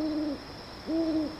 Mm-hmm.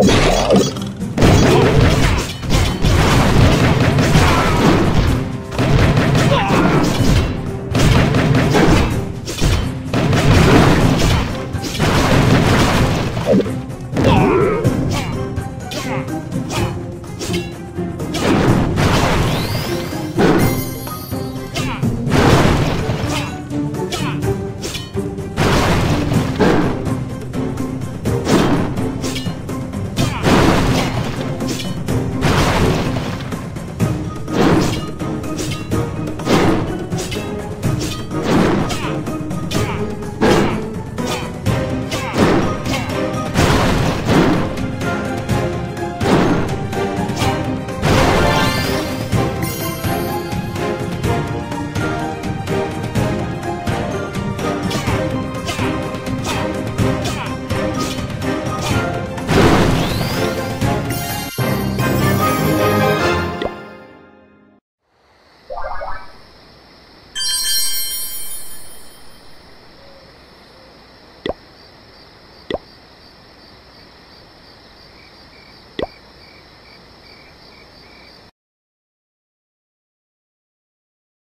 Oh, my God.